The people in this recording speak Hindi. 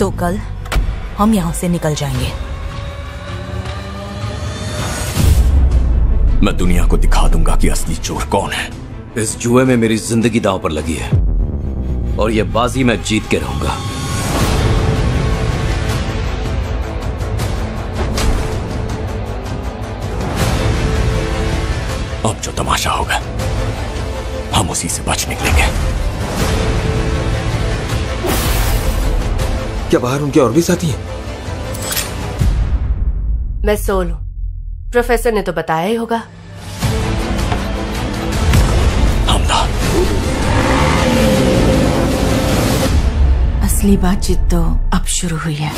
तो कल हम यहाँ से निकल जाएँगे। मैं दुनिया को दिखा दूँगा कि असली चोर कौन है। इस जुए में मेरी ज़िंदगी दांव पर लगी है और ये बाजी मैं जीत के रहूँगा। अब जो तमाशा होगा, हम उसी से बच निकलेंगे। क्या बाहर उनके और भी साथी हैं? मैं सोल हूँ प्रोफेसर ने तो बताया ही होगा। असली बातचीत तो अब शुरू हुई है।